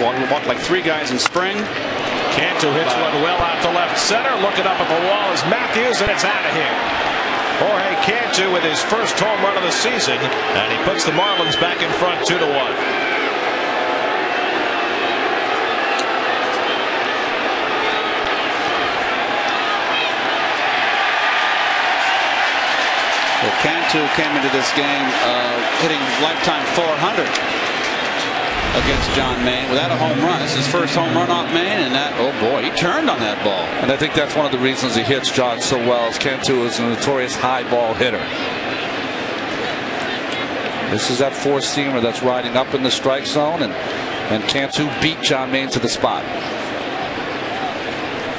Walked like three guys in spring. Cantu hits one well out to left center. Looking up at the wall is Matthews, and it's out of here. Jorge Cantu with his first home run of the season, and he puts the Marlins back in front two to one. Well, Cantu came into this game uh, hitting lifetime 400 against John Maine without a home run. It's his first home run off Maine, and that, oh boy, he turned on that ball. And I think that's one of the reasons he hits John so well. Is Cantu is a notorious high ball hitter. This is that four seamer that's riding up in the strike zone, and and Cantu beat John Maine to the spot.